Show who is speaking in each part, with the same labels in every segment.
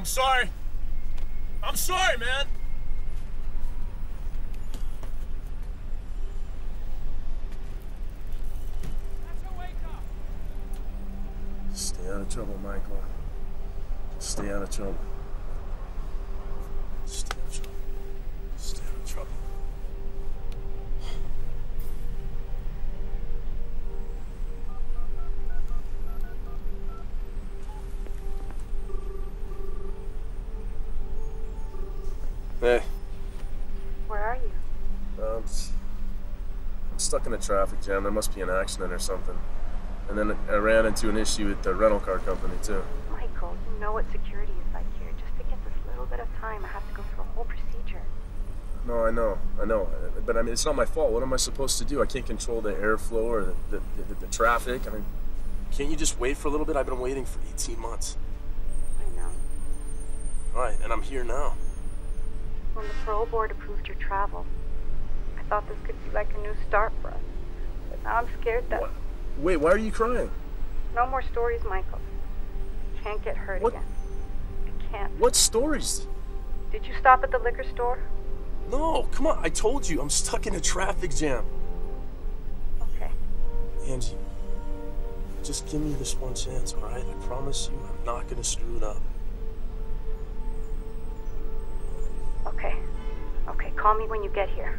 Speaker 1: I'm sorry. I'm sorry, man.
Speaker 2: Stay out of trouble, Michael. Stay out of trouble. Traffic jam. There must be an accident or something. And then I ran into an issue with the rental car company, too.
Speaker 3: Michael, you know what security is like here. Just to get this little bit of time, I have to go through a whole procedure.
Speaker 2: No, I know, I know, but I mean, it's not my fault. What am I supposed to do? I can't control the airflow or the, the, the, the traffic. I mean, can't you just wait for a little bit? I've been waiting for 18 months.
Speaker 3: I know.
Speaker 2: All right, and I'm here now.
Speaker 3: When the parole board approved your travel, I thought this could be like a new start for us. Now I'm scared that
Speaker 2: What? Wait, why are you crying?
Speaker 3: no more stories, Michael. Can't get hurt
Speaker 2: What?
Speaker 3: again. I can't.
Speaker 2: What stories?
Speaker 3: Did you stop at the liquor store?
Speaker 2: No, come on. I told you, I'm stuck in a traffic jam.
Speaker 3: Okay.
Speaker 2: Angie, just give me this one chance, all right? I promise you, I'm not gonna screw it up.
Speaker 3: Okay. Okay, call me when you get here.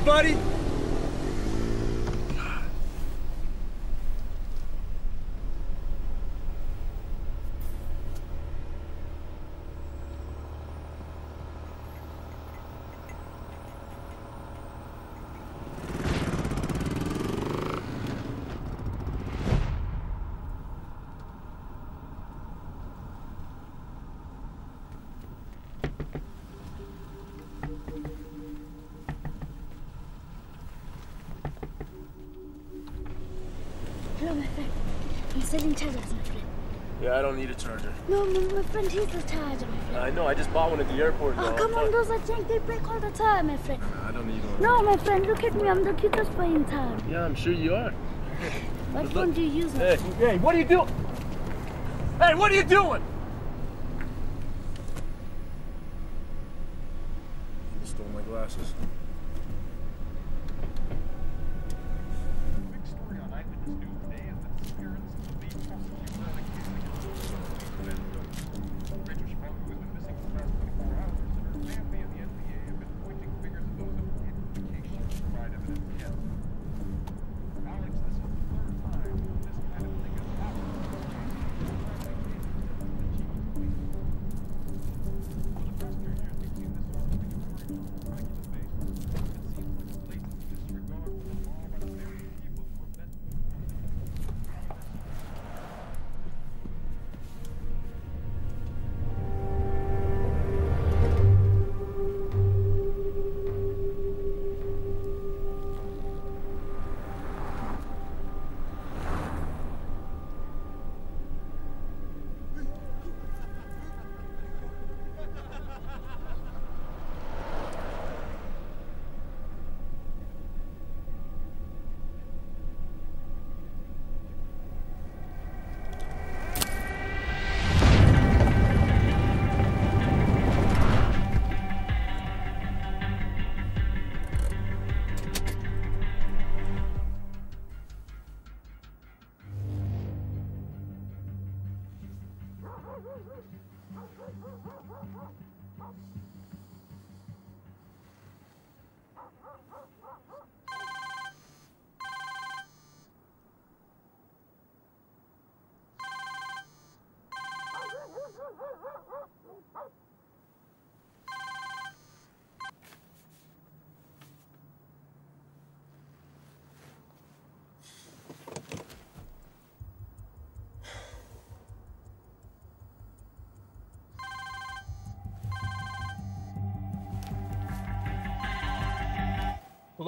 Speaker 1: Buddy!
Speaker 4: Hello, my friend. I'm selling chargers, my friend.
Speaker 2: Yeah, I don't need a charger.
Speaker 4: No, my, my friend, he's the charger, my friend.
Speaker 2: I know, I just bought one at the airport.
Speaker 4: Oh,
Speaker 2: though.
Speaker 4: come on,
Speaker 2: fine.
Speaker 4: those are junk. They break all the time, my friend.
Speaker 2: I don't need one.
Speaker 4: No, my friend, look at me. I'm the cutest boy in town.
Speaker 2: Yeah, I'm sure you are.
Speaker 4: What
Speaker 2: Look.
Speaker 4: phone do you use, my
Speaker 2: Hey.
Speaker 1: Hey, what are you doing? Hey, what are you doing?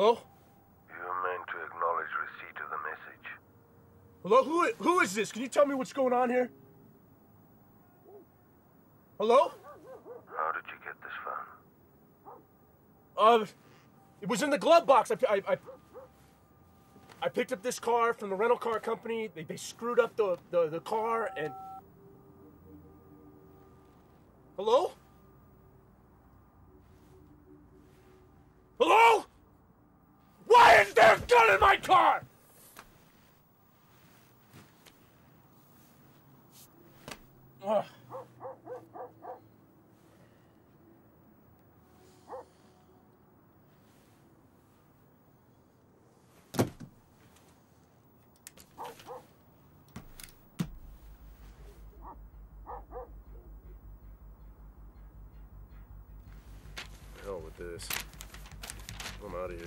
Speaker 2: Hello?
Speaker 5: You're meant to acknowledge receipt of the message.
Speaker 2: Hello? Who, who is this? Can you tell me what's going on here? Hello?
Speaker 5: How did you get this phone?
Speaker 2: Uh, it was in the glove box. I, I, I, I picked up this car from the rental car company. They, they screwed up the, the, the car and. Hello? Hello? Why is there a gun in my car? Ugh. Hell with this. I'm out of here.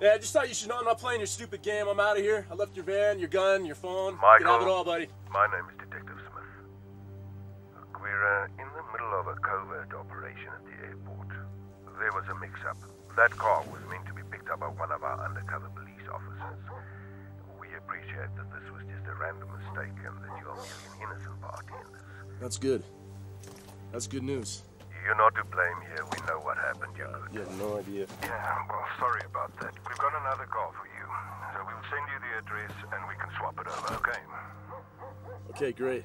Speaker 2: Yeah, I just thought you should know I'm not playing your stupid game. I'm out of here. I left your van, your gun, your phone. You can have
Speaker 5: Michael.
Speaker 2: it all, buddy.
Speaker 5: My name is Detective Smith. Look, we're uh, in the middle of a covert operation at the airport. There was a mix-up. That car was meant to be picked up by one of our undercover police officers. We appreciate that this was just a random mistake and that you're only an innocent party in this.
Speaker 2: That's good. That's good news.
Speaker 5: You're not to blame here. We know what happened. You're good.
Speaker 2: You have no idea.
Speaker 5: Yeah, well, sorry about that. We've got another call for you. So we'll send you the address and we can swap it over, okay?
Speaker 2: Okay, great.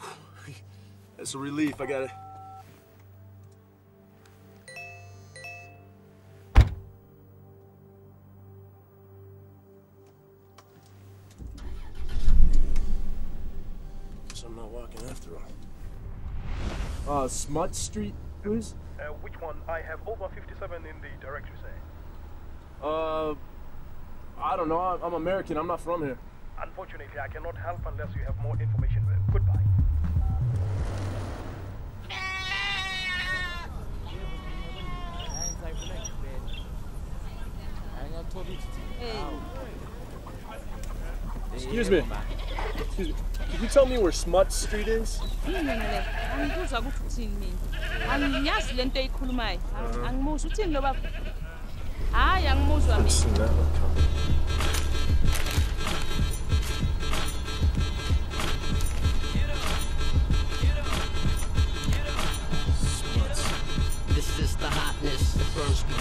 Speaker 2: That's a relief. I got it. Guess I'm not walking after all. Uh, Smuts Street, please?
Speaker 6: Uh, which one? I have over 57 in the directory, say.
Speaker 2: Uh, I don't know. I'm- I'm American. I'm not from here.
Speaker 6: Unfortunately, I cannot help unless you have more information. Goodbye.
Speaker 2: Excuse me. Excuse me. Could you tell me where Smuts Street is?
Speaker 7: yini angibuzwa ukuthi uthini mina angiyazi lento eyikhulumayo angimuzwa uthini lo baba hayi angimuzwa
Speaker 2: I've
Speaker 7: mina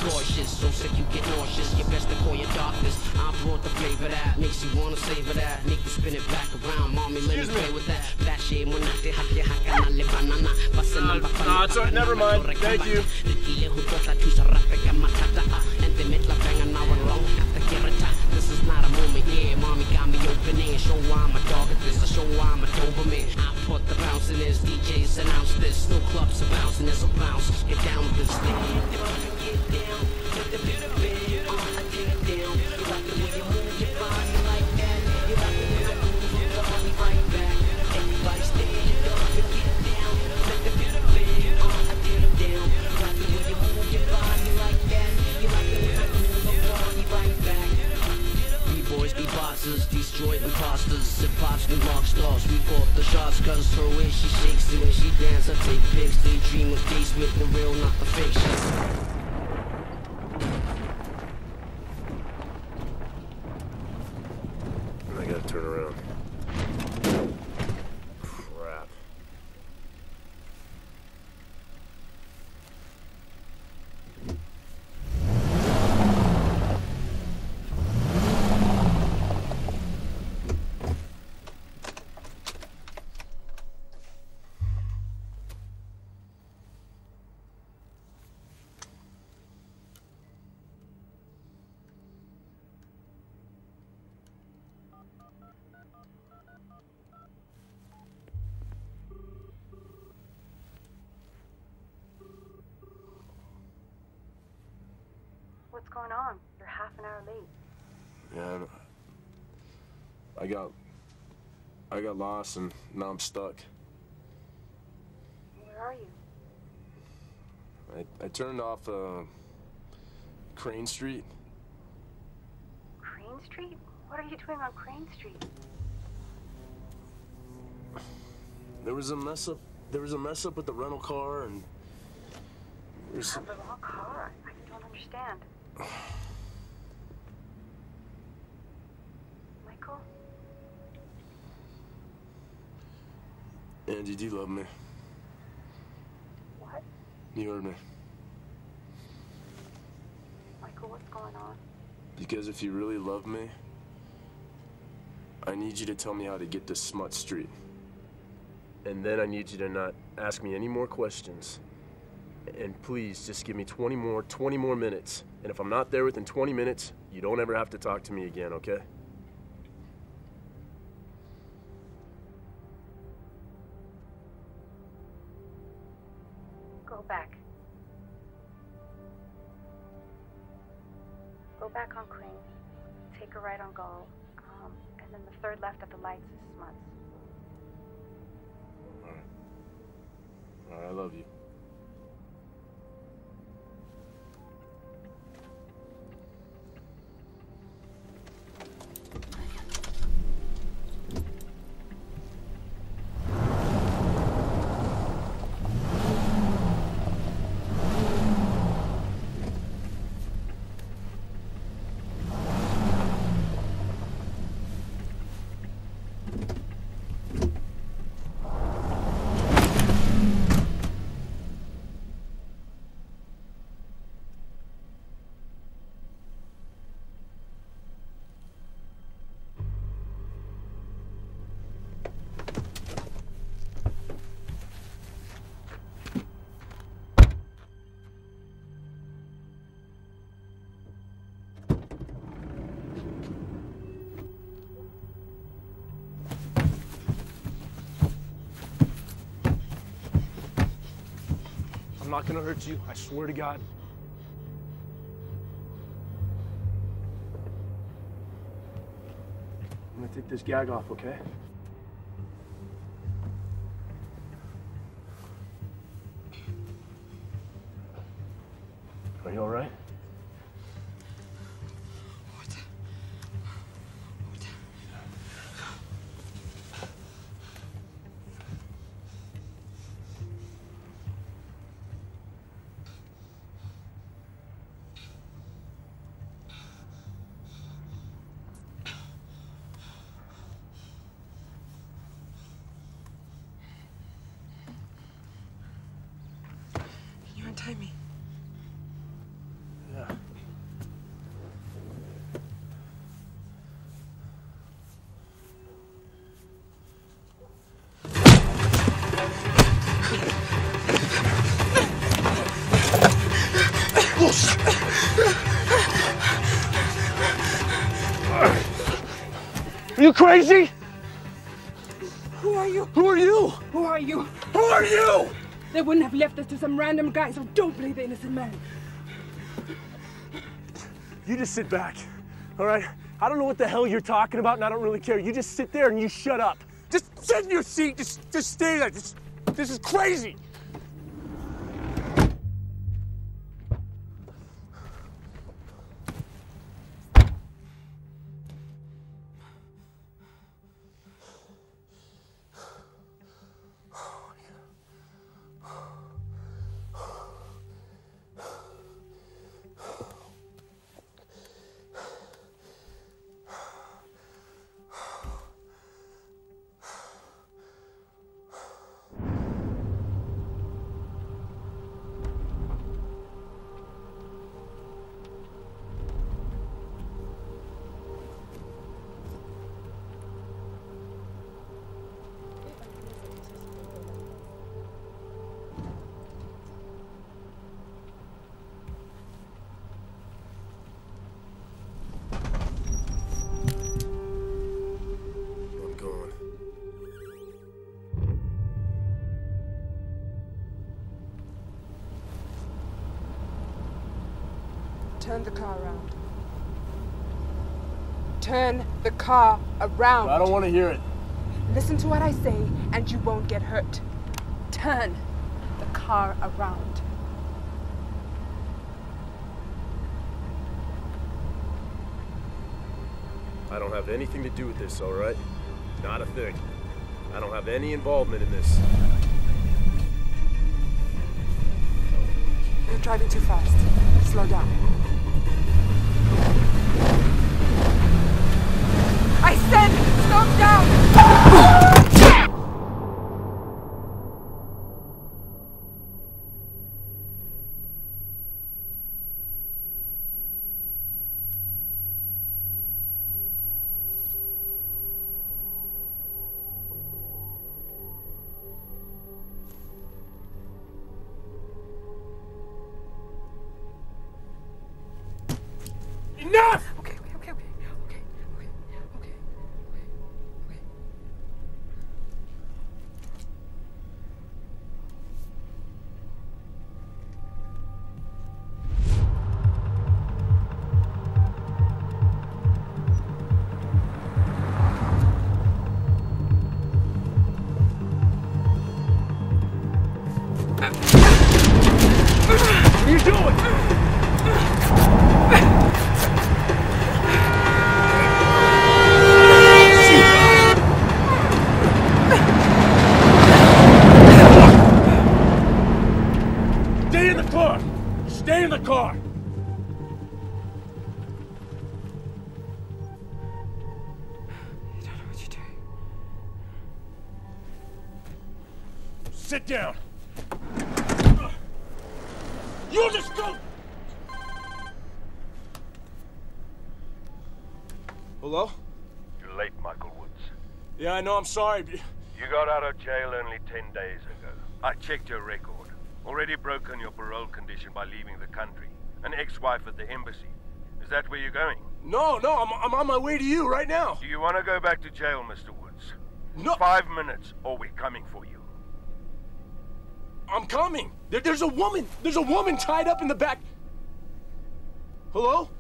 Speaker 8: cautious. So sick you get nauseous, you best to call your doctors. I brought the flavor that makes you wanna savor that. Make you spin it back around, mommy, let me play with that. Flash it, monate, hake, hake, nale, banana. Basta
Speaker 2: Uh,
Speaker 8: nang baka-
Speaker 2: no, it's all right, never mind. Thank you.
Speaker 8: Got me. Show why I'm a dog at this. I show why I'm a Doberman. I put the bounce in this. DJs announce this. No clubs are bouncing, there's a bounce. Get down with this. Get up get down. Get the bit B-boxers, destroy imposters Sip pops, rock stars, we call the shots Cause her way she shakes it when she dance. I take pics, they dream of with the real, not the fake shit
Speaker 2: I gotta turn around. Crap.
Speaker 3: What's going on? You're half an hour late.
Speaker 2: Yeah, I got, I got lost and now I'm stuck.
Speaker 3: Where are you?
Speaker 2: I, I turned off uh, Crane Street.
Speaker 3: Crane Street? What are you doing on Crane Street?
Speaker 2: There was a mess up. There was a mess up with the rental car and. There's some,
Speaker 3: The wrong car. I don't understand. Michael?
Speaker 2: Angie, do you love me?
Speaker 3: What?
Speaker 2: You heard me.
Speaker 3: Michael, what's going on?
Speaker 2: Because if you really love me, I need you to tell me how to get to Smuts Street. And then I need you to not ask me any more questions. And please just give me 20 more, 20 more minutes. And if I'm not there within 20 minutes, you don't ever have to talk to me again, okay?
Speaker 3: Go back. Go back on Crane. Take a right on Gull. Um, and then the third left at the lights is Smuts.
Speaker 2: All right, I love you. I'm not gonna hurt you, I swear to God. I'm gonna take this gag off, okay? Crazy?
Speaker 9: Who are you?
Speaker 2: Who are you?
Speaker 9: Who are you?
Speaker 2: Who are you?
Speaker 9: They wouldn't have left us to some random guy, so don't blame the innocent man.
Speaker 10: You just sit back, all right? I don't know what the hell you're talking about, and I don't really care. You just sit there and you shut up. Just sit in your seat. Just, just stay there. Just, this is crazy.
Speaker 9: Turn the car around. Turn the car around.
Speaker 11: I don't want to hear it.
Speaker 9: Listen to what I say, and you won't get hurt. Turn the car around.
Speaker 11: I don't have anything to do with this, all right? Not a thing. I don't have any involvement in this.
Speaker 9: You're driving too fast. Slow down. Slow down!
Speaker 2: Yeah, I know, I'm sorry. but-
Speaker 5: You got out of jail only 10 days ago. I checked your record. Already broken your parole condition by leaving the country. An ex-wife at the embassy. Is that where you're going?
Speaker 2: No, no, I'm, I'm on my way to you right now.
Speaker 5: Do you want to go back to jail, Mr. Woods?
Speaker 2: No,
Speaker 5: Five minutes, or we're coming for you.
Speaker 2: I'm coming. There, there's a woman. There's a woman tied up in the back. Hello?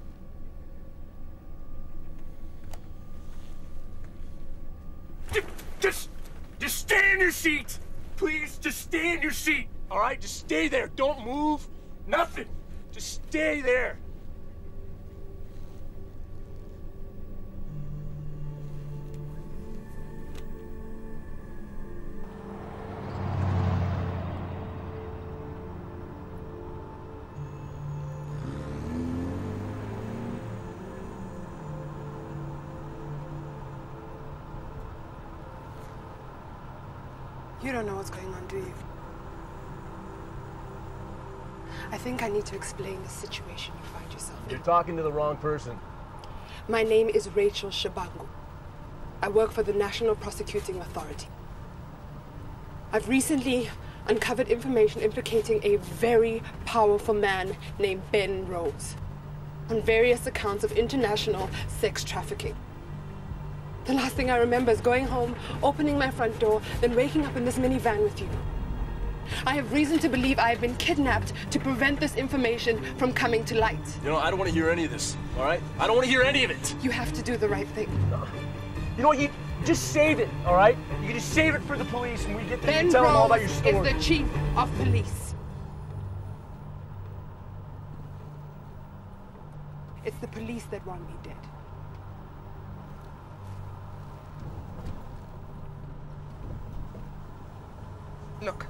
Speaker 2: Just, just stay in your seat. Please, just stay in your seat. All right, just stay there. Don't move. Nothing. Just stay there.
Speaker 9: You don't know what's going on, do you? I think I need to explain the situation you find yourself in.
Speaker 11: You're talking to the wrong person.
Speaker 9: My name is Rachel Shabangu. I work for the National Prosecuting Authority. I've recently uncovered information implicating a very powerful man named Ben Rose on various accounts of international sex trafficking. The last thing I remember is going home, opening my front door, then waking up in this minivan with you. I have reason to believe I have been kidnapped to prevent this information from coming to light.
Speaker 2: You know, I don't want to hear any of this. All right? I don't want to hear any of it.
Speaker 9: You have to do the right thing.
Speaker 2: You know what? You just save it. All right? You can just save it for the police, and we get there and tell them all about your story.
Speaker 9: Ben is the chief of police. It's the police that want me dead. Look,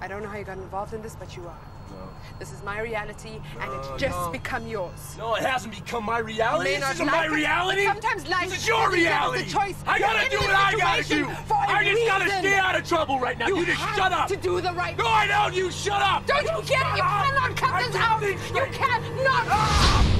Speaker 9: I don't know how you got involved in this, but you are.
Speaker 2: No.
Speaker 9: This is my reality, and
Speaker 2: No,
Speaker 9: it's just
Speaker 2: no.
Speaker 9: become yours.
Speaker 2: No, it hasn't become my reality. This isn't my reality.
Speaker 9: Sometimes life
Speaker 2: This is your
Speaker 9: doesn't give us
Speaker 2: reality.
Speaker 9: the choice.
Speaker 2: I gotta do what I gotta do.
Speaker 9: situation for a
Speaker 2: I just gotta stay out of trouble right now. You,
Speaker 9: You
Speaker 2: just shut up.
Speaker 9: to do the right
Speaker 2: No, I don't. You shut up.
Speaker 9: Don't you get it? You cannot cut
Speaker 2: I
Speaker 9: this out. You cannot.
Speaker 2: up! Ah!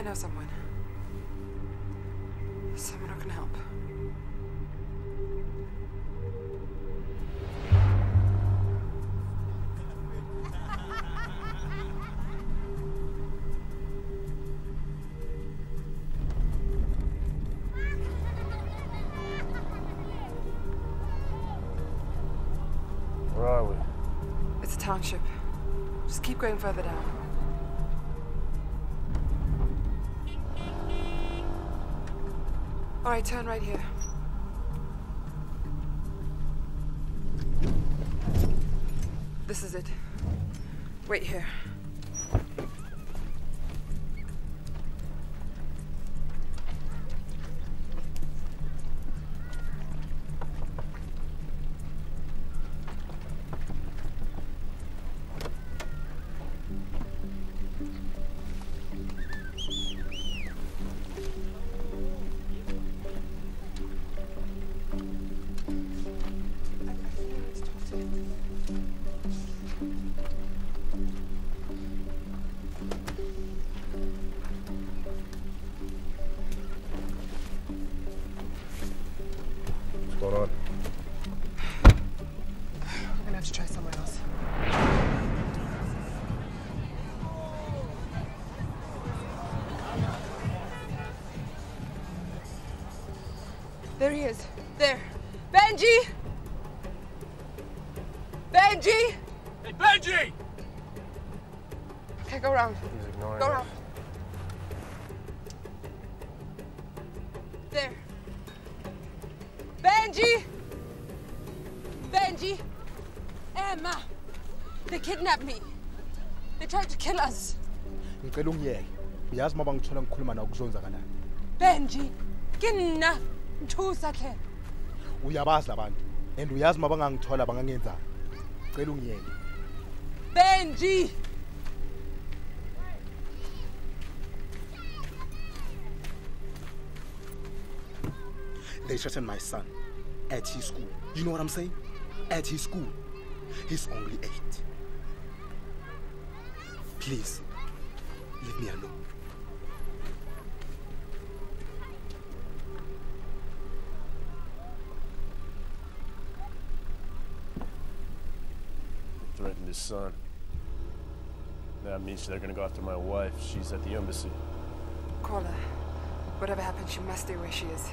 Speaker 2: I know
Speaker 9: someone. Someone who can help.
Speaker 12: Where are we?
Speaker 9: It's a township. Just keep going further down. All right, turn right here. This is it. Wait here. He is. There. Benji! Benji!
Speaker 2: Hey, Benji!
Speaker 9: Okay, go around.
Speaker 12: He's ignoring
Speaker 9: Go around. There. Benji! Benji! Emma! They kidnapped me. They tried to kill us.
Speaker 13: ngicela ungiyeke uyazi uma bangithola ngikhuluma nawe kuzonzakalani
Speaker 9: Benji! Ke nna nthusa hle.
Speaker 13: uyabazi labantu and uyazi uma bangangithola bangangenzani cela ungiyeke.
Speaker 9: Benji!
Speaker 13: they threatened my son at his school. You know what i'm saying? At his school. He's only eight. Please leave me alone
Speaker 12: his son. That means they're gonna go after my wife. She's at the embassy.
Speaker 9: Call her. Whatever happens, she must stay where she is.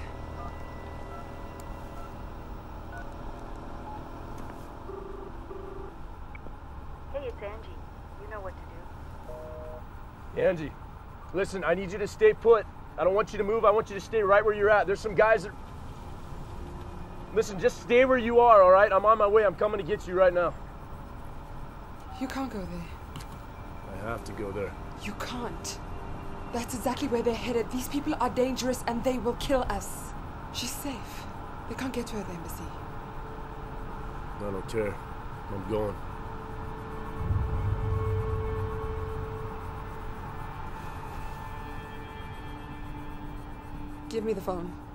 Speaker 3: Hey, it's Angie. You know what to do.
Speaker 2: Angie, listen, I need you to stay put. I don't want you to move. I want you to stay right where you're at. There's some guys that. Listen, just stay where you are, all right? I'm on my way. I'm coming to get you right now.
Speaker 9: You can't go there.
Speaker 2: I have to go there.
Speaker 9: You can't. That's exactly where they're headed. These people are dangerous and they will kill us. She's safe. They can't get to her at the embassy.
Speaker 2: I don't care. I'm going.
Speaker 9: Give me the phone.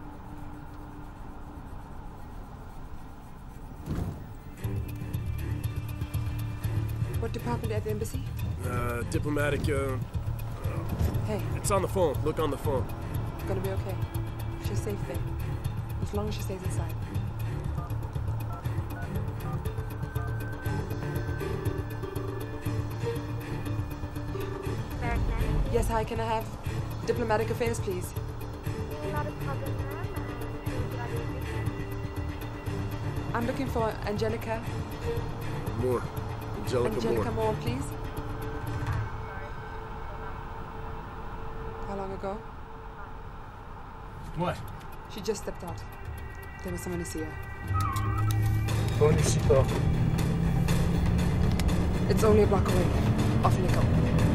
Speaker 9: What department at the embassy?
Speaker 2: Uh, diplomatic, uh.
Speaker 9: Hey,
Speaker 2: It's on the phone. Look on the phone.
Speaker 9: gonna be okay. She's safe there. As long as she stays inside. Yes, hi, can I have diplomatic affairs, please? I'm looking for Angelica.
Speaker 2: More. Angelica,
Speaker 9: Angelica
Speaker 2: Moore.
Speaker 9: Moore, please. How long ago?
Speaker 1: What?
Speaker 9: She just stepped out. There was someone to see her.
Speaker 1: Phone your seatbelt.
Speaker 9: It's only a block away. Off Nickel. It's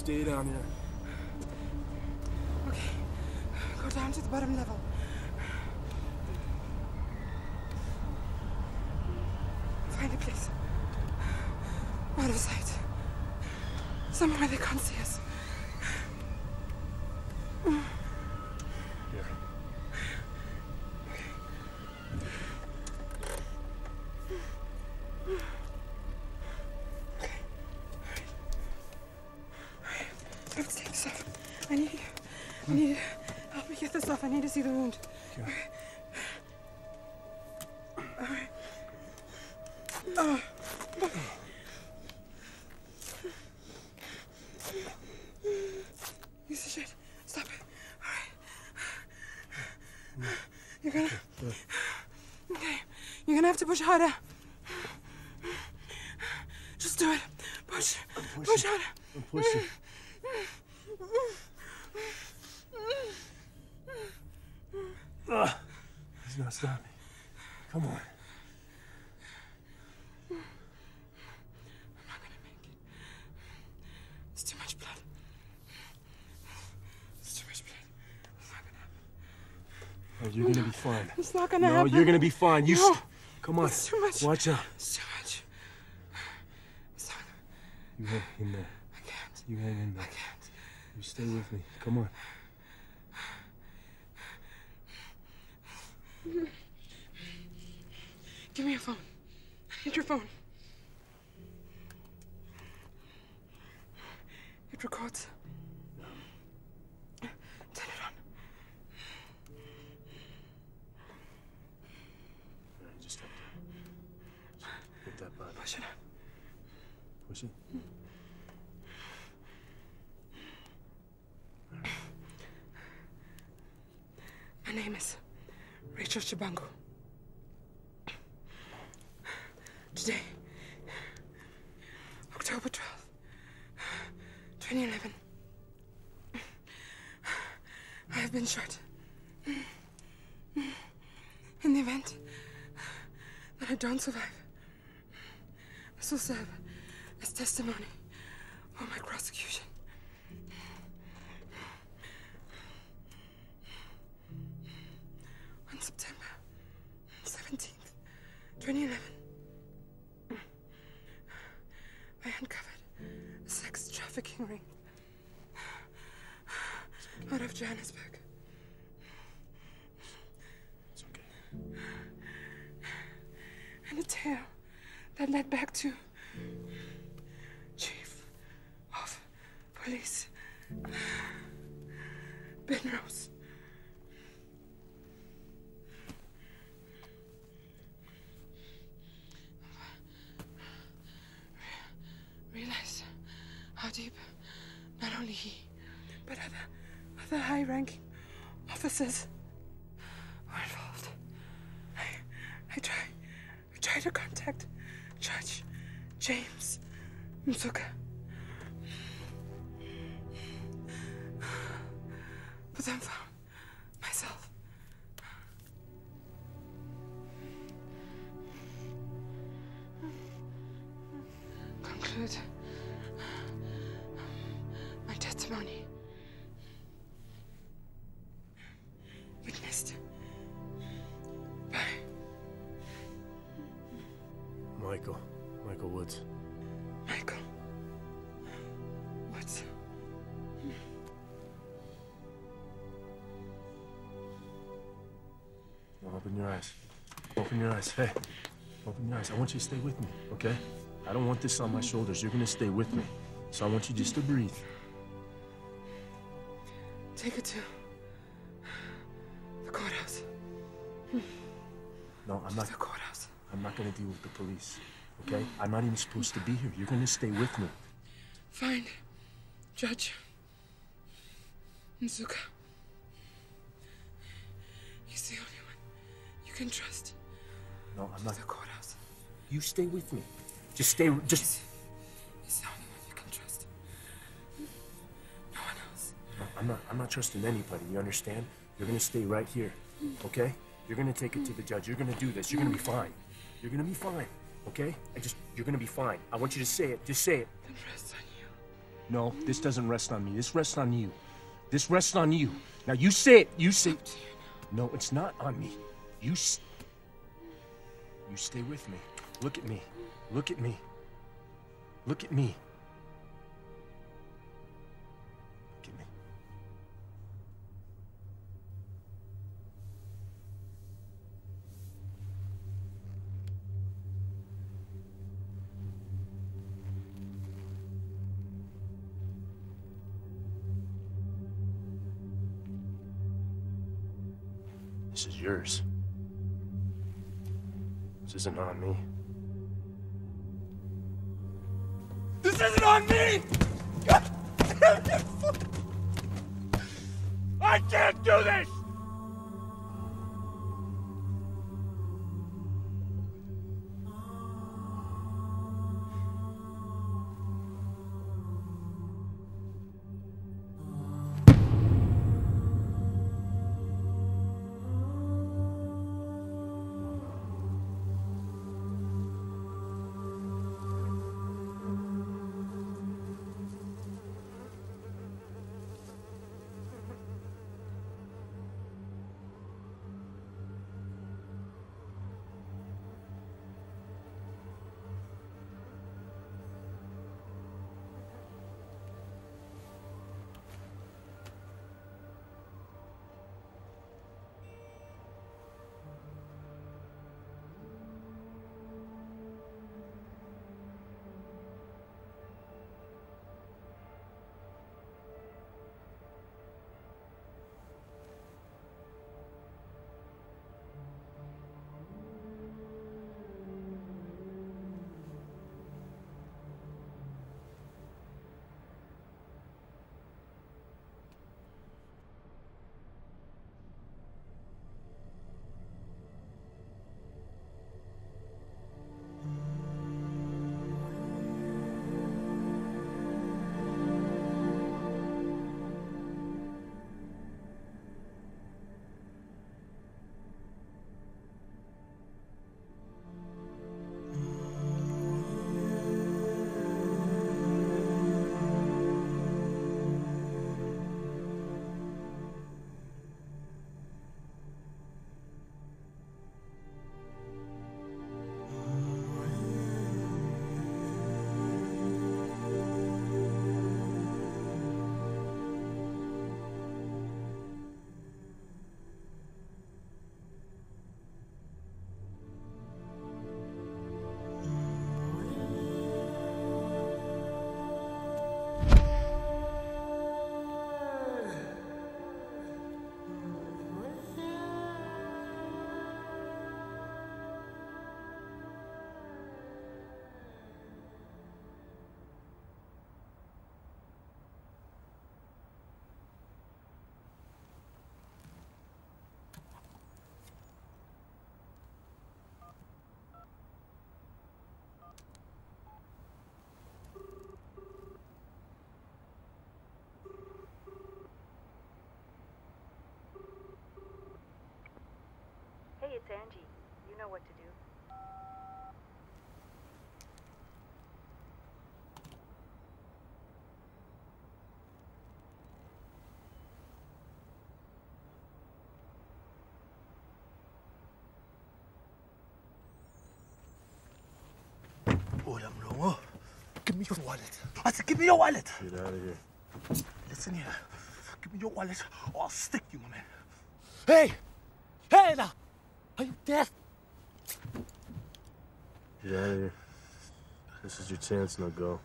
Speaker 2: stay down here.
Speaker 9: Piece of shit. Stop it. Alright. You're gonna. Okay. You're gonna have to push harder. Just do it. Push. Push harder.
Speaker 2: I'm pushing.
Speaker 1: Ugh. He's not stopping. Come on.
Speaker 9: It's too much blood. It's too much blood.
Speaker 1: Oh, you're gonna be fine.
Speaker 9: It's not gonna
Speaker 1: no,
Speaker 9: happen.
Speaker 1: you're gonna be fine. You
Speaker 9: No.
Speaker 1: come on.
Speaker 9: It's too much.
Speaker 1: Watch out.
Speaker 9: It's too much. It's not.
Speaker 1: You hang in there.
Speaker 9: I can't.
Speaker 1: You hang in there.
Speaker 9: I can't.
Speaker 1: You stay with me. Come on.
Speaker 9: Give me your phone. I need your phone. It records. My name is Rachel Shabangu. Today, October 12th, 2011, I have been shot. In the event that I don't survive, this will serve as testimony for my prosecution. 2011, I uncovered a sex trafficking ring out of Johannesburg.
Speaker 2: It's okay.
Speaker 9: And a tale that led back to Chief of Police Ben Rose. Realized how deep not only he, but other, other high ranking officers were involved. I, I try, I try to contact Judge James Mzuka.
Speaker 2: Want you to stay with me, okay? I don't want this on my shoulders. You're gonna stay with me. So I want you just to breathe.
Speaker 9: Take it to the courthouse.
Speaker 2: No, I'm not.
Speaker 9: The courthouse.
Speaker 2: I'm not gonna deal with the police. Okay? I'm not even supposed to be here. You're gonna stay with me.
Speaker 9: Find Judge Nzuka. He's the only one you can trust.
Speaker 2: No, I'm not. You stay with me. Just stay. Just.
Speaker 9: He's the only one you can trust. No one else.
Speaker 2: No, I'm not. I'm not trusting anybody. You understand? You're gonna stay right here. Okay? You're gonna take it to the judge. You're gonna do this. You're gonna be fine. You're gonna be fine. Okay? I just. You're gonna be fine. I want you to say it. Just say it.
Speaker 9: Then rest on you.
Speaker 2: No, this doesn't rest on me. This rests on you. This rests on you. Now you say it. You say. It. No, it's not on me. You. S- you stay with me. Look at me. Look at me. Look at me. Look at me. This is yours. This isn't on me. On me! I can't do this!
Speaker 14: Angie. You know what to do.
Speaker 13: Hold up, Mlongo. Give me your wallet. I said, give me your wallet.
Speaker 2: Get out of here.
Speaker 13: Listen here. Give me your wallet or I'll stick you, my man. Hey! Hey now! Are?
Speaker 2: Get out of here. This is your chance, now go.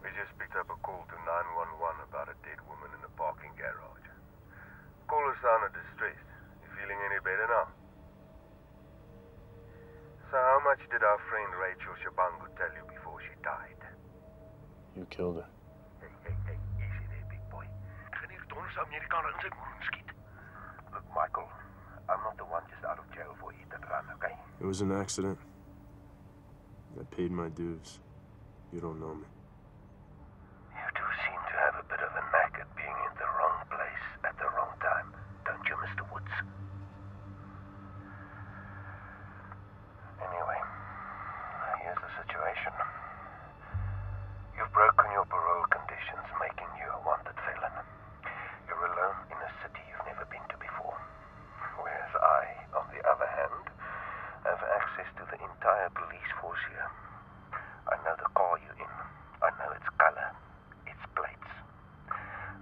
Speaker 5: We just picked up a call to 911 about a dead woman in the parking garage. Caller sounded distressed. You feeling any better now? So how much did our friend Rachel Shabangu tell you before she died?
Speaker 2: You killed her.
Speaker 5: Hey, hey, hey, easy there, big boy. Gaan hier donders Amerikaner in sy moen skiet. Look, Michael, I'm not the one just out of jail for hit and run, okay?
Speaker 2: It was an accident. I paid my dues. You don't know me.
Speaker 5: You do seem to have a bit of a knack at being in the wrong place at the wrong time, don't you, Mr. Woods? Anyway, here's the situation. You've broken your parole conditions, making you a wanted felon. You're alone in a city you've never been to before. Whereas I, on the other hand, have access to the entire police force here. I know the car you're in. I know its color, its plates.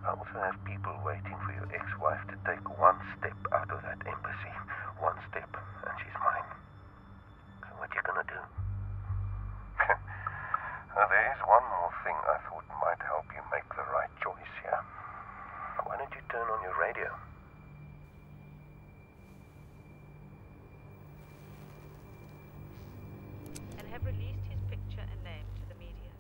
Speaker 5: I also have people waiting for your ex-wife to take one step out of that embassy. One step, and she's mine. So what you gonna do? now, there is one more thing I thought might help you make the right choice here. Why don't you turn on your radio?
Speaker 14: and have released his picture and name to the media.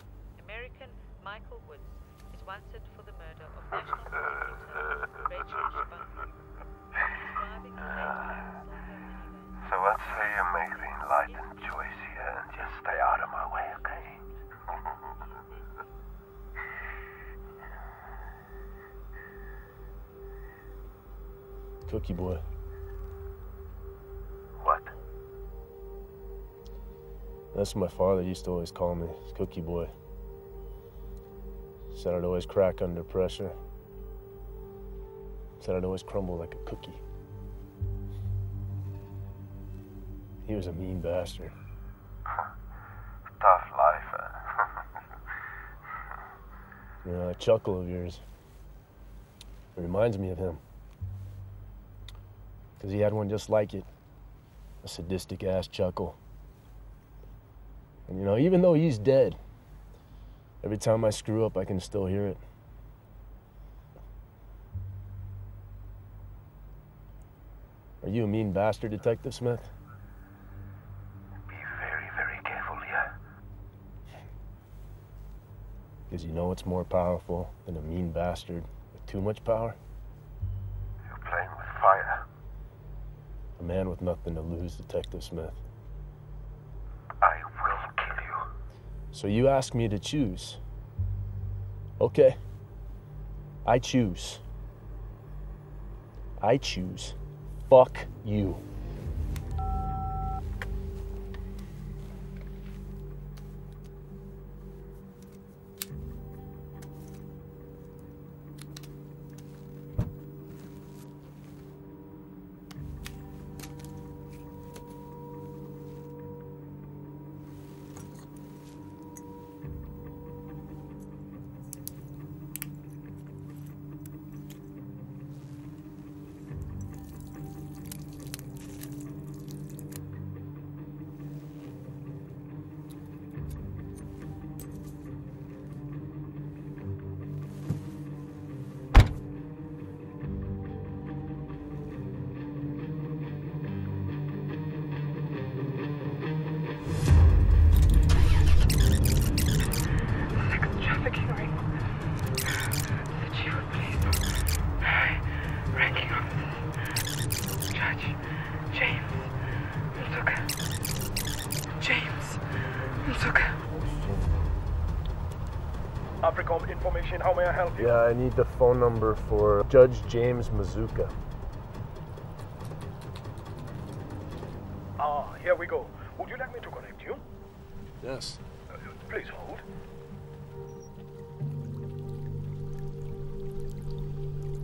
Speaker 14: American Michael Woods is wanted for the murder of National Prosecutor Rachel Shabangu. Describing the
Speaker 5: So let's say you make the enlightened choice here and just stay out of my way, okay?
Speaker 2: Cookie boy.
Speaker 5: What?
Speaker 2: That's what my father used to always call me, Cookie boy. Said I'd always crack under pressure. Said I'd always crumble like a cookie. He was a mean bastard.
Speaker 5: Tough life, huh?
Speaker 2: You know, that chuckle of yours. Reminds me of him. Because he had one just like it. A sadistic ass chuckle. And you know, even though he's dead, every time I screw up, I can still hear it. Are you a mean bastard, Detective Smith?
Speaker 5: Be very, very careful here.
Speaker 2: Because you know what's more powerful than a mean bastard with too much power?
Speaker 5: You're playing with fire.
Speaker 2: A man with nothing to lose, Detective Smith.
Speaker 5: I will kill you.
Speaker 2: So you ask me to choose. Okay. I choose. I choose. Fuck you.
Speaker 15: I help you?
Speaker 2: Yeah, I need the phone number for Judge James Mazuka.
Speaker 15: Ah, here we go. Would you like me to connect you?
Speaker 2: Yes.
Speaker 15: Uh, please hold.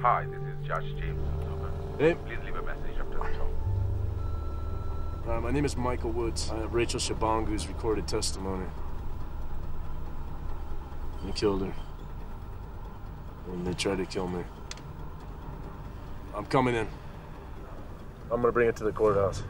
Speaker 16: Hi, this is Judge James Mazuka.
Speaker 2: Hey.
Speaker 16: Please leave a message after the tone.
Speaker 2: Uh, my name is Michael Woods. I have Rachel Shabangu's recorded testimony. They killed her. And they tried to kill me. I'm coming in. I'm gonna bring it to the courthouse.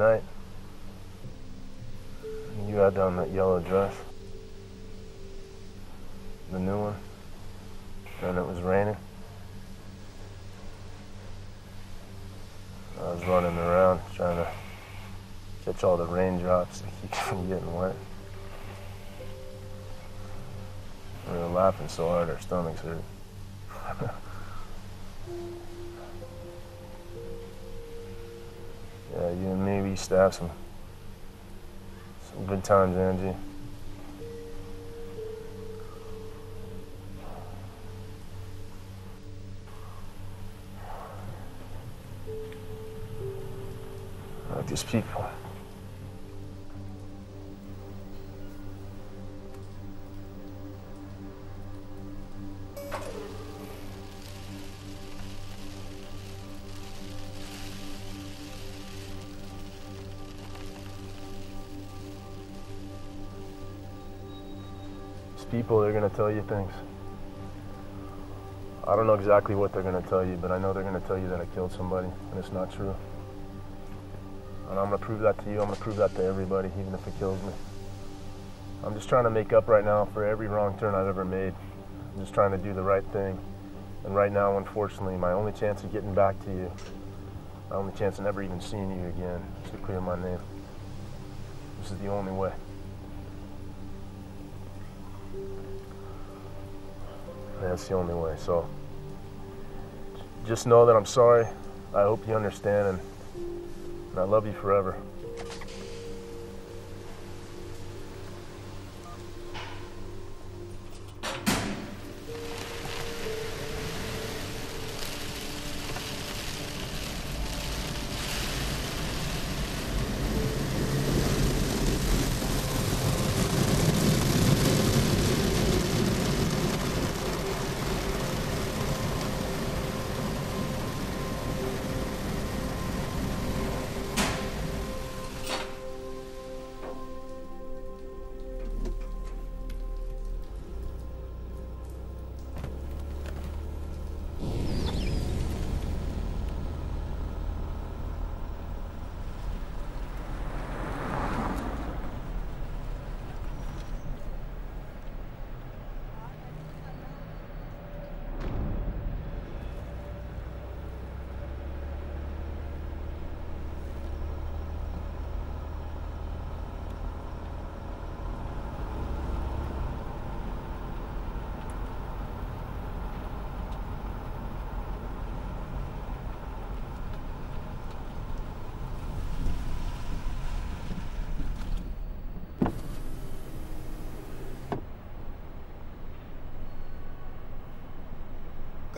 Speaker 2: Night? You had on that yellow dress? The new one? And it was raining? I was running around trying to catch all the raindrops to keep from getting wet. We were laughing so hard our stomachs hurt. Yeah, you and me, we used to have some, some good times, Angie. Like these people. Gonna tell you things. I don't know exactly what they're gonna tell you, but I know they're gonna tell you that I killed somebody, and it's not true. And I'm gonna prove that to you. I'm gonna prove that to everybody, even if it kills me. I'm just trying to make up right now for every wrong turn I've ever made. I'm just trying to do the right thing. And right now, unfortunately, my only chance of getting back to you, my only chance of never even seeing you again, is to clear my name. This is the only way. That's the only way. So just know that I'm sorry. I hope you understand, and, and I love you forever.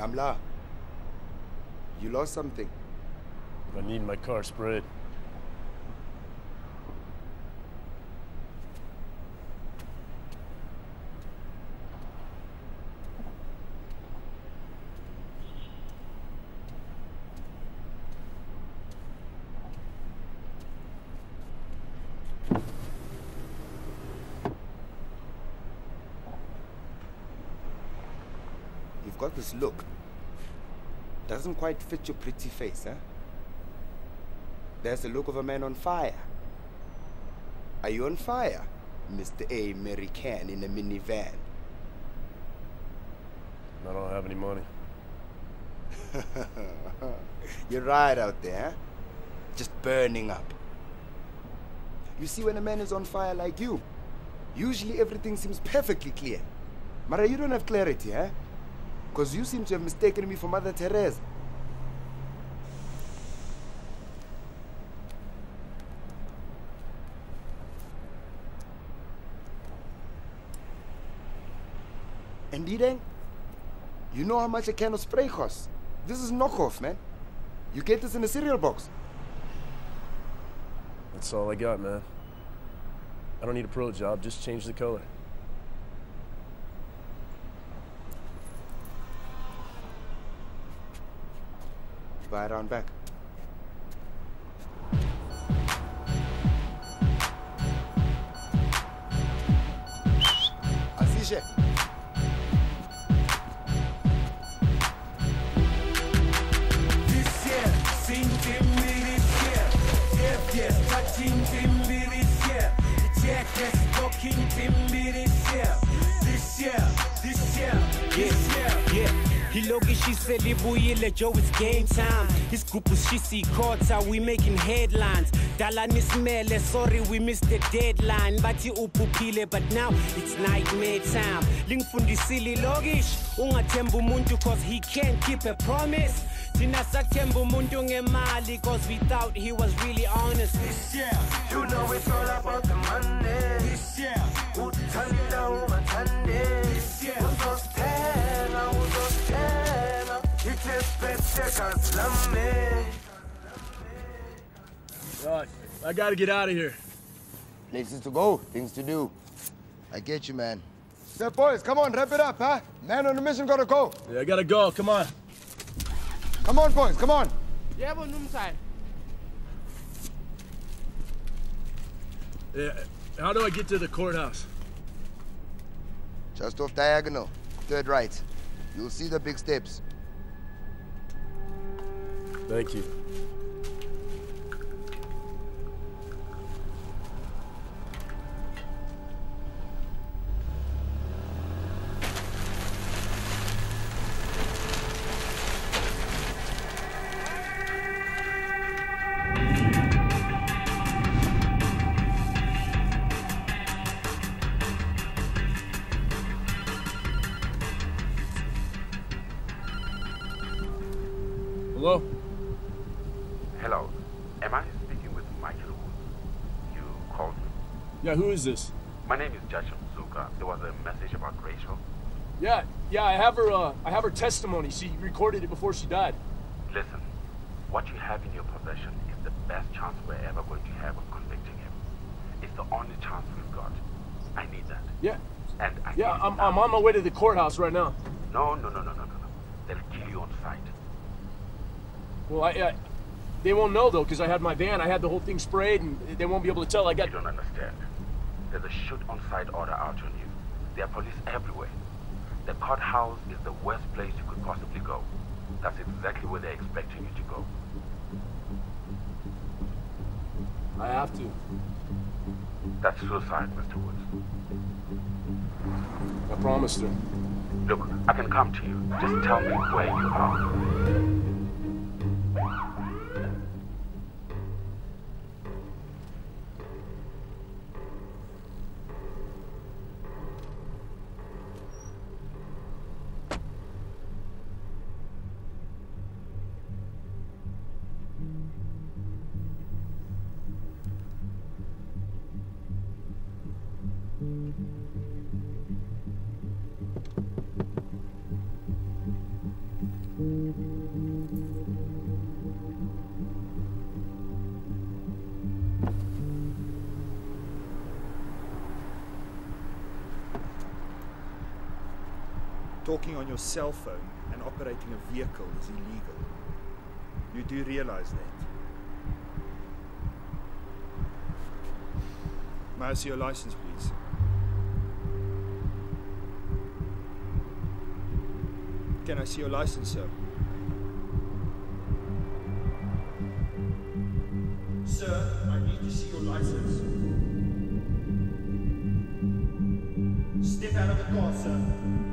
Speaker 17: Gamla, you lost something.
Speaker 2: I need my car sprayed.
Speaker 17: You've got this look. Doesn't quite fit your pretty face, huh? There's the look of a man on fire. Are you on fire, Mr. A. American in a minivan?
Speaker 2: I don't have any money.
Speaker 17: You're right out there, just burning up. You see, when a man is on fire like you, usually everything seems perfectly clear. Mara, you don't have clarity, huh? Because you seem to have mistaken me for Mother Teresa. And Eden, you know how much a can of spray costs? This is knockoff, man. You get this in a cereal box.
Speaker 2: That's all I got, man. I don't need a pro job, just change the color.
Speaker 17: It on back.
Speaker 18: Ilokishi selibuyile joe it's game time. Isigubhu shisikota we making headlines. Dala nisimele sorry we missed the deadline. Bathi uphuphile but now it's nightmare time. Lingifundisile ilokishi ungathemba umuntu cause he can't keep a promise. Thina sathemba umuntu ngemali cause we thought he was really honest.
Speaker 19: This year, you know it's all about the money. This year, uthanda umathande.
Speaker 1: Right, I gotta get out of here.
Speaker 17: Places to go, things to do. I get you, man. So, boys, come on, wrap it up, huh? Man on the mission gotta go.
Speaker 1: Yeah, I gotta go. Come on.
Speaker 17: Come on, boys, come on.
Speaker 7: yebo numzane
Speaker 1: Yeah, how do I get to the courthouse?
Speaker 17: Just off diagonal. Third right. You'll see the big steps.
Speaker 2: Thank you. Who is this?
Speaker 16: My name is Joshua Zuka. There was a message about Rachel.
Speaker 2: Yeah, yeah, I have her, uh, I have her testimony. She recorded it before she died.
Speaker 16: Listen, what you have in your possession is the best chance we're ever going to have of convicting him. It's the only chance we've got. I need that.
Speaker 2: Yeah.
Speaker 16: And I
Speaker 2: Yeah, I'm. I'm on my way to the courthouse right now.
Speaker 16: No, no, no, no, no, no, no. They'll kill you on sight.
Speaker 2: Well, I, I they won't know though, because I had my van. I had the whole thing sprayed, and they won't be able to tell. I got.
Speaker 16: You don't understand. There's a shoot on sight order out on you. There are police everywhere. The courthouse is the worst place you could possibly go. That's exactly where they're expecting you to go.
Speaker 2: I have to.
Speaker 16: That's suicide, Mr. Woods.
Speaker 2: I promised her.
Speaker 16: Look, I can come to you. Just tell me where you are.
Speaker 20: On your cell phone and operating a vehicle is illegal. You do realize that. May I see your license, please? Can I see your license, sir? Sir, I need to see your license. Step out of the car, sir. Sir,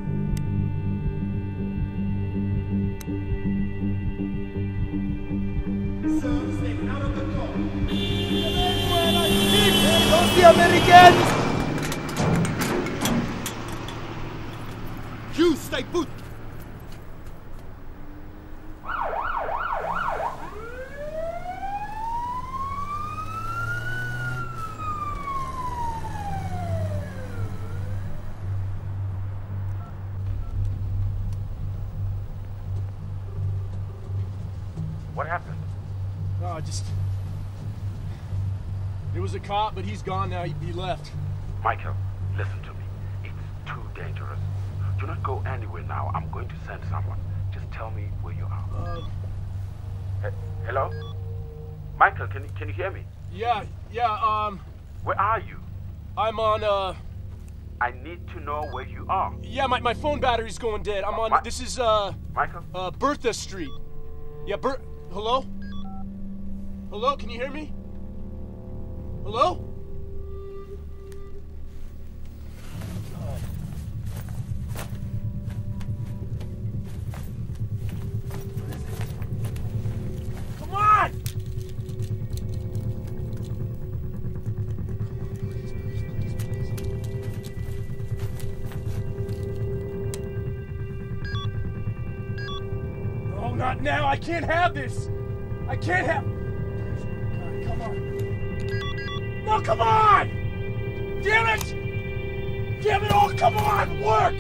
Speaker 16: What happened?
Speaker 2: No, I just. It was a cop, but he's gone now. He, he left.
Speaker 16: Michael, listen to me. It's too dangerous. Do not go anywhere now. I'm going to send someone. Just tell me where you are.
Speaker 2: Uh,
Speaker 16: He- hello? Michael, can you, can you hear me?
Speaker 2: yeah, yeah. Um,
Speaker 16: Where are you?
Speaker 2: I'm on. Uh,
Speaker 16: I need to know where you are.
Speaker 2: yeah, my, my phone battery's going dead. I'm on.
Speaker 16: Mi-
Speaker 2: This is uh,
Speaker 16: Michael?
Speaker 2: uh, Bertha Street. Yeah, Bert. Hello. Hello, can you hear me? Hello. Can't have this! I can't have. God, come on! No, come on! Damn it! Damn it all! Come on, work!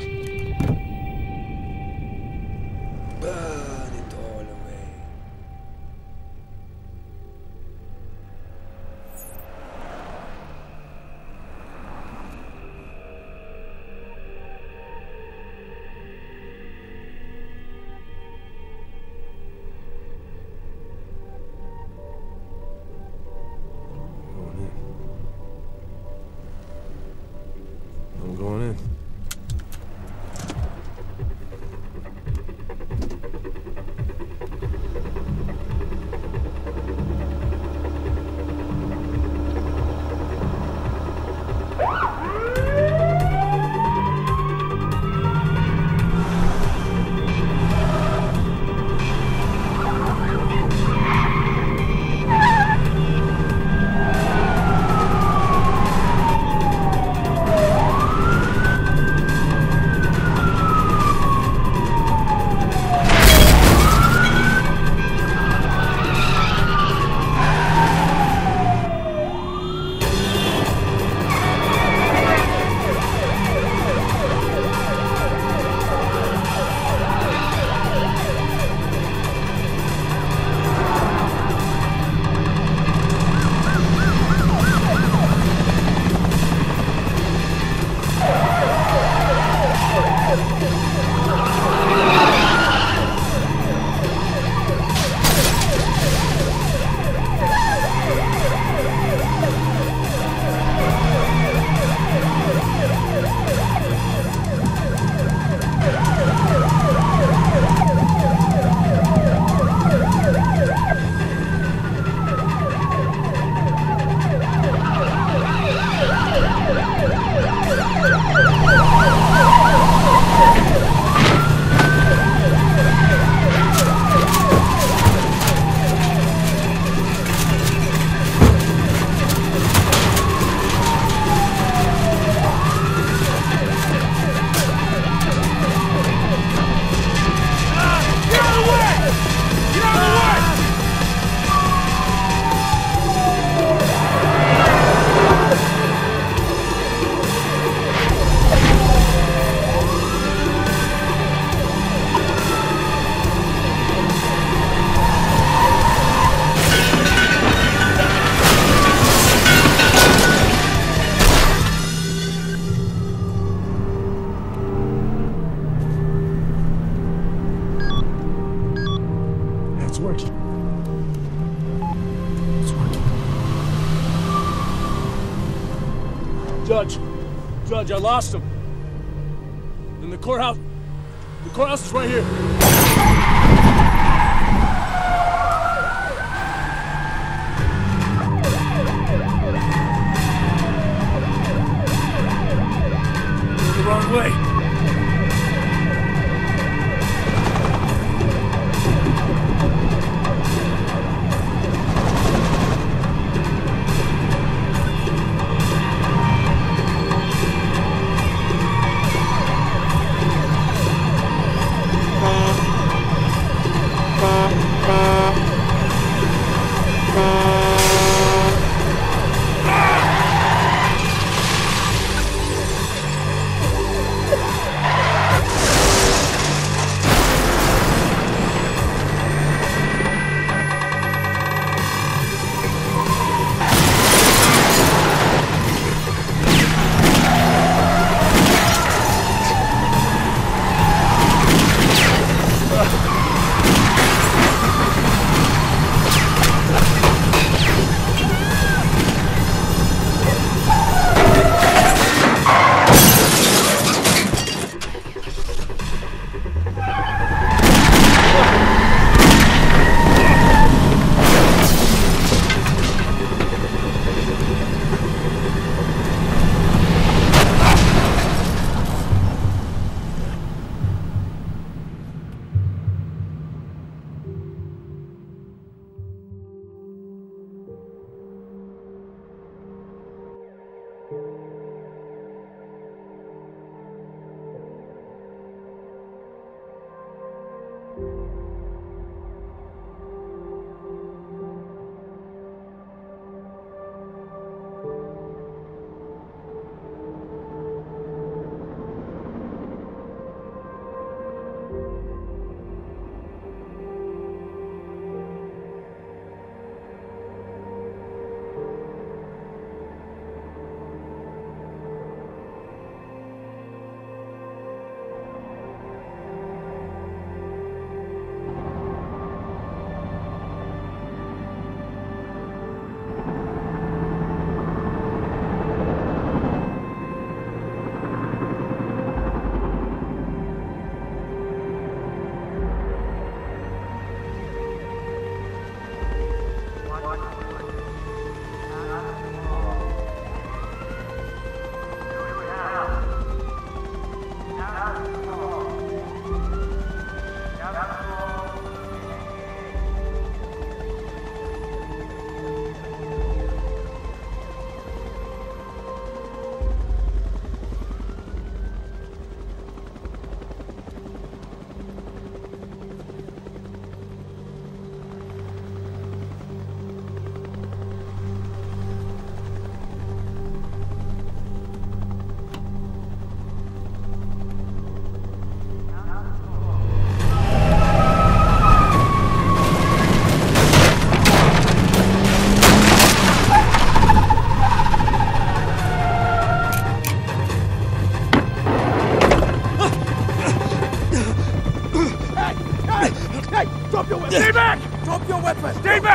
Speaker 2: I lost him.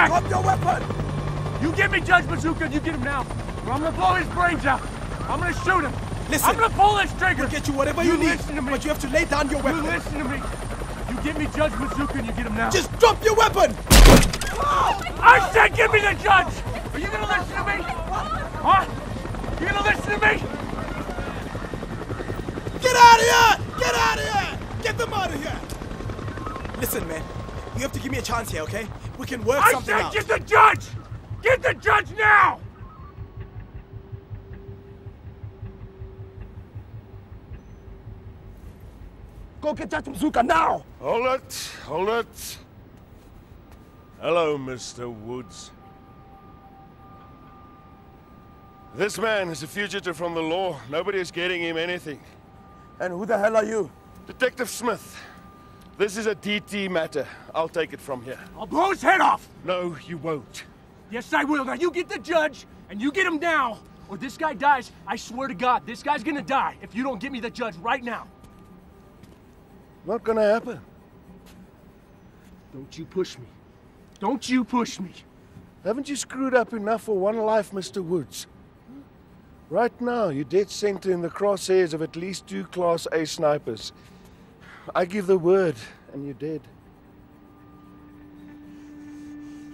Speaker 2: Back!
Speaker 6: Drop your weapon!
Speaker 2: You give me Judge Bazooka and you get him now. Or I'm gonna blow his brains out. I'm gonna shoot him.
Speaker 6: Listen.
Speaker 2: I'm gonna pull this trigger.
Speaker 6: We'll get you whatever you, need.
Speaker 2: listen to me.
Speaker 6: But you have to lay down your weapon.
Speaker 2: You listen to me. You give me Judge Bazooka and you get him now.
Speaker 6: Just drop your weapon!
Speaker 2: I said give me the judge! Are you gonna listen to me? Huh? You gonna listen to me?
Speaker 6: Get out of here! Get out of here! Get them out of here! Listen, man. You have to give me a chance here, okay? We can work
Speaker 2: I
Speaker 6: something
Speaker 2: said get the judge! Get the judge now!
Speaker 6: Go get Judge Mzuka now!
Speaker 5: Hold it, hold it. Hello, Mr. Woods. This man is a fugitive from the law. Nobody is getting him anything.
Speaker 6: And who the hell are you?
Speaker 5: Detective Smith. This is a DT matter. I'll take it from here.
Speaker 2: I'll blow his head off!
Speaker 5: No, you won't.
Speaker 2: Yes, I will. Now you get the judge, and you get him now, or this guy dies. I swear to God, this guy's gonna die if you don't get me the judge right now.
Speaker 5: Not gonna happen.
Speaker 2: Don't you push me. Don't you push me.
Speaker 5: Haven't you screwed up enough for one life, Mr. Woods?
Speaker 21: Right now, you're dead center in the crosshairs of at least two Class A snipers. I give the word, and you're dead.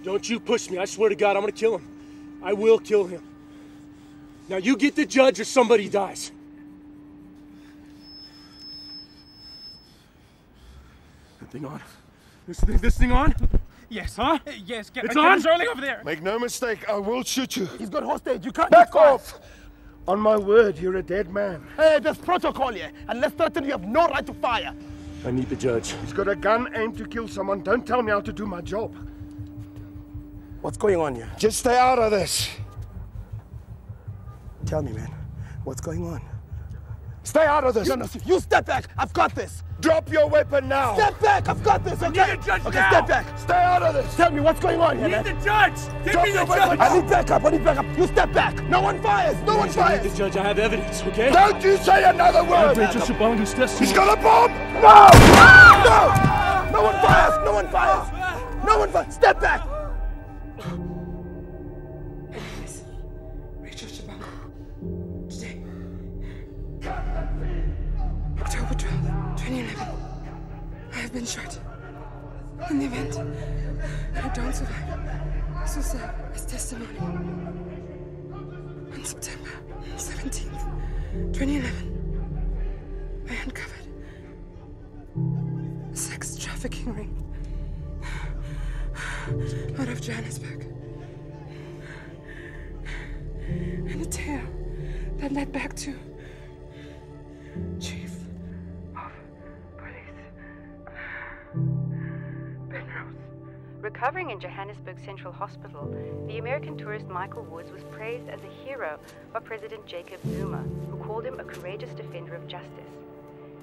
Speaker 1: Don't you push me. I swear to God, I'm gonna kill him. I will kill him. Now you get the judge or somebody dies. That thing on? This thing, this thing on?
Speaker 22: Yes, huh? Yes, get,
Speaker 1: It's
Speaker 22: get
Speaker 1: on?
Speaker 22: this rolling over there.
Speaker 21: Make no mistake, I will shoot you.
Speaker 13: He's got hostage. You can't
Speaker 21: Back off! On my word, you're a dead man.
Speaker 13: Hey, there's protocol here. Unless threatened, you have no right to fire.
Speaker 1: I need the judge.
Speaker 21: He's got a gun aimed to kill someone. Don't tell me how to do my job.
Speaker 13: What's going on here?
Speaker 21: Just stay out of this.
Speaker 13: Tell me, man. What's going on?
Speaker 21: Stay out of this.
Speaker 13: You, you step back. I've got this.
Speaker 21: Drop your weapon now.
Speaker 13: Step back. I've got this. Okay.
Speaker 1: need the judge
Speaker 13: okay,
Speaker 1: now.
Speaker 13: step back.
Speaker 21: Stay out of this.
Speaker 13: Tell me what's going on here,
Speaker 1: I
Speaker 13: man.
Speaker 1: need the judge! Give
Speaker 13: Drop
Speaker 1: me the
Speaker 13: your
Speaker 1: judge!
Speaker 13: weapon. I need backup. I need backup. You step back. No one fires. No one
Speaker 1: I need
Speaker 13: fires.
Speaker 1: the judge. I have evidence, okay?
Speaker 21: Don't you say another
Speaker 1: I have
Speaker 21: word.
Speaker 1: Rachel Shabangu's testimony.
Speaker 21: He's got a bomb.
Speaker 13: No! No! No one fires. No one fires. No one fires. Step back.
Speaker 9: October 12th, 2011. I have been shot. In the event I don't survive, this will serve as testimony. On September 17th, 2011, I uncovered a sex trafficking ring out of Johannesburg. And a tale that led back to Chief
Speaker 3: Recovering in Johannesburg Central Hospital, the American tourist Michael Woods was praised as a hero by President Jacob Zuma, who called him a courageous defender of justice.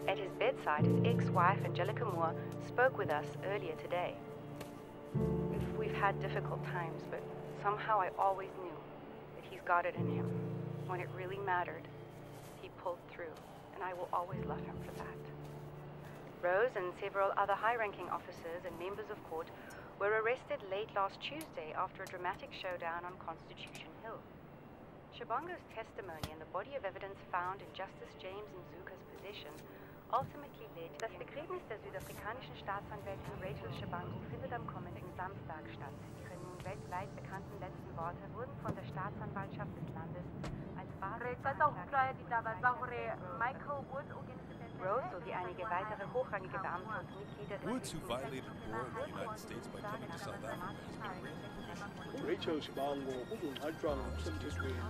Speaker 3: At his bedside, his ex-wife Angelica Moore spoke with us earlier today. We've, had difficult times, but somehow I always knew that he's got it in him. When it really mattered, he pulled through, and I will always love him for that. Rose and several other high ranking officers and members of court were arrested late last Tuesday after a dramatic showdown on Constitution Hill. Shabangu's testimony and the body of evidence found in Justice James Nzuka's possession ultimately led to Das Begräbnis der südafrikanischen Staatsanwältin Rachel Shabango findet am kommenden Samstag statt. Ihre nun weltweit bekannten letzten Worte wurden von der Staatsanwaltschaft des Landes als Basis Rose sowie einige weitere hochrangige Beamte und Mitglieder des
Speaker 23: Woods, who violated war in the United States by coming to South Africa, has been arrested.
Speaker 15: Rachel Shabangu kungumhajwanga ngokusemthethweni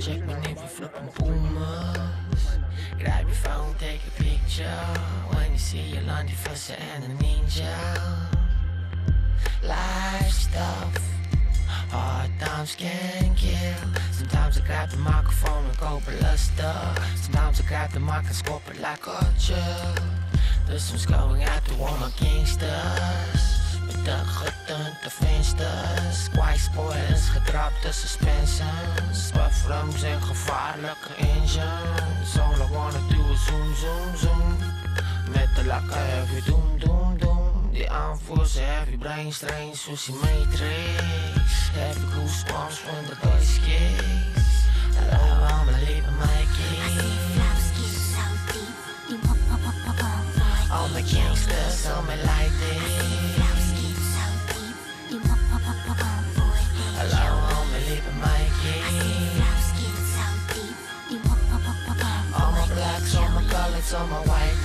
Speaker 19: Check my name for flipping boomers. Grab your phone, take a picture. When you see your laundry fusser and a ninja. Life stuff. Hard times can kill. Sometimes I grab the microphone and go ballistic. Sometimes I grab the mic and scope like a chill. This one's going out to all my gangsters. Met de getunte vensters. Quite spoilers, gedropte suspensions. Buffrums en gevaarlijke engines. All I wanna do is zoom, zoom, zoom. Met de lakken heavy doom, doom, doom. Die aanvoers heavy brain strain, zoals matrix. Heavy goosebumps when the voice kicks. Hallo, al mijn leven, my king. All my gangsters on me like this. Hallo, al mijn leven, my king. All my blacks, all my colors, all my white